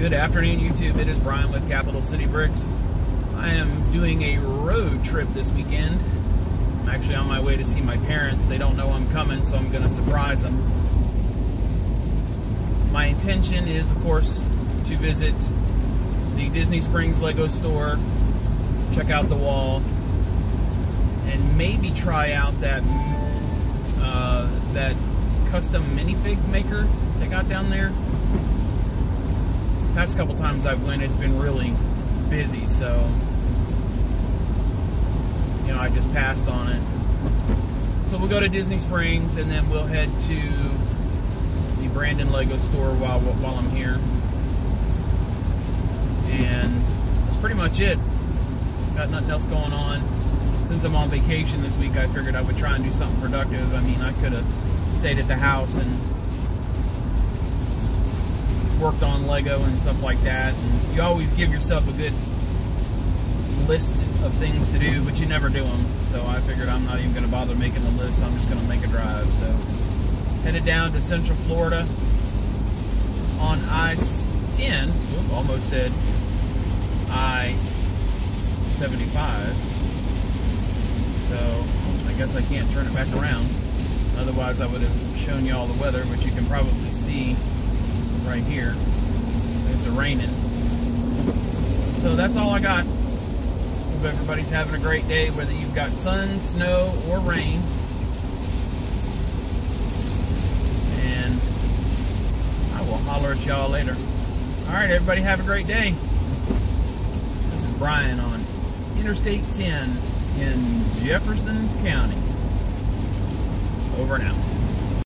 Good afternoon, YouTube. It is Brian with Capital City Bricks. I am doing a road trip this weekend. I'm actually on my way to see my parents. They don't know I'm coming, so I'm going to surprise them. My intention is, of course, to visit the Disney Springs Lego store, check out the wall, and maybe try out that uh, that custom minifig maker they got down there past couple times I've went, it's been really busy, so you know I just passed on it. So we'll go to Disney Springs, and then we'll head to the Brandon Lego store while while I'm here, and that's pretty much it. Got nothing else going on. Since I'm on vacation this week, I figured I would try and do something productive. I mean, I could have stayed at the house and worked on Lego and stuff like that. And you always give yourself a good list of things to do, but you never do them. So I figured I'm not even going to bother making a list. I'm just going to make a drive. So headed down to Central Florida on I-10. Almost said I-75. So I guess I can't turn it back around. Otherwise, I would have shown you all the weather, which you can probably see right here. It's raining. So that's all I got. Hope everybody's having a great day, whether you've got sun, snow, or rain. And I will holler at y'all later. All right, everybody have a great day. This is Brian on Interstate 10 in Jefferson County. Over and out.